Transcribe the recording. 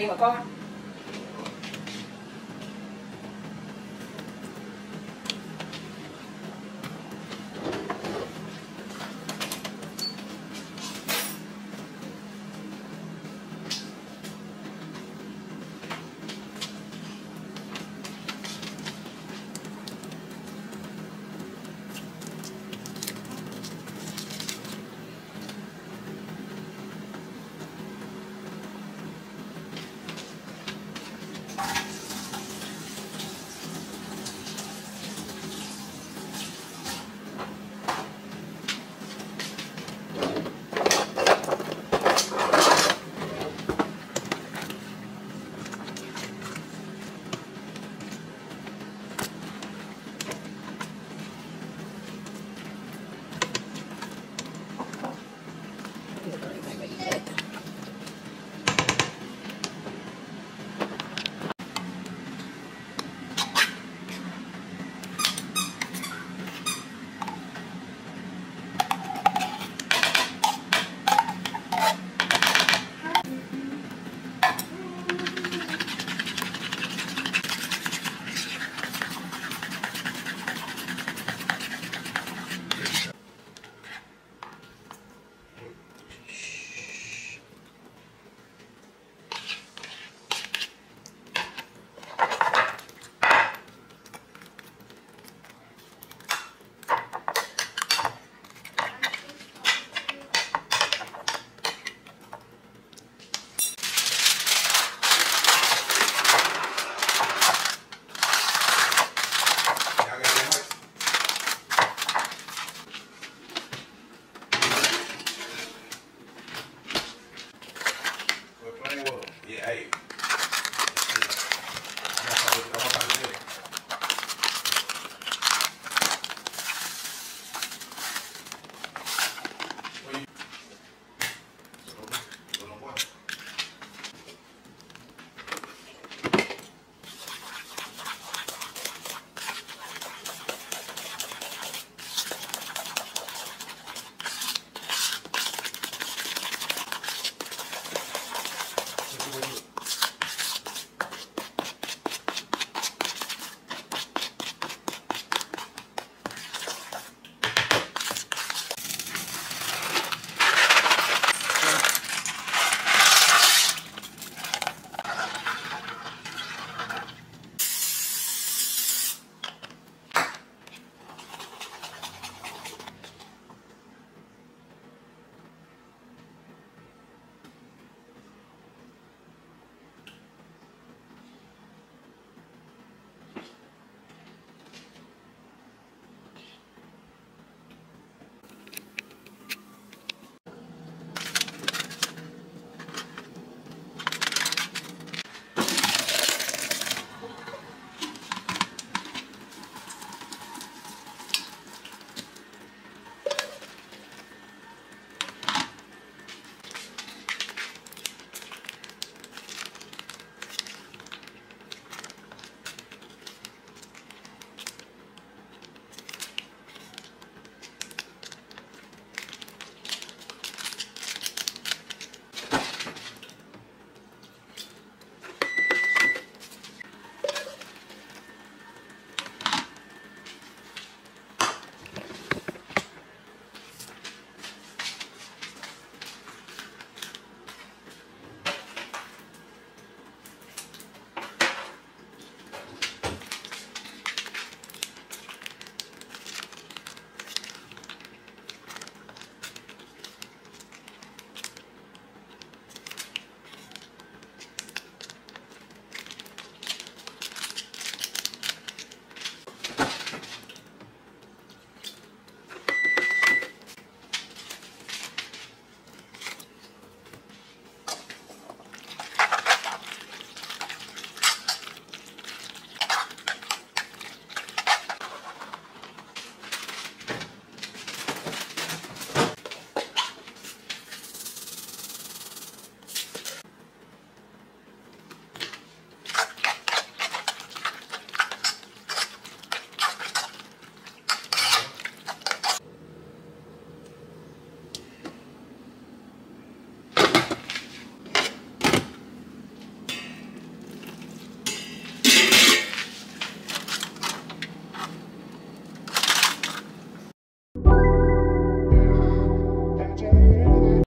nhưng mà.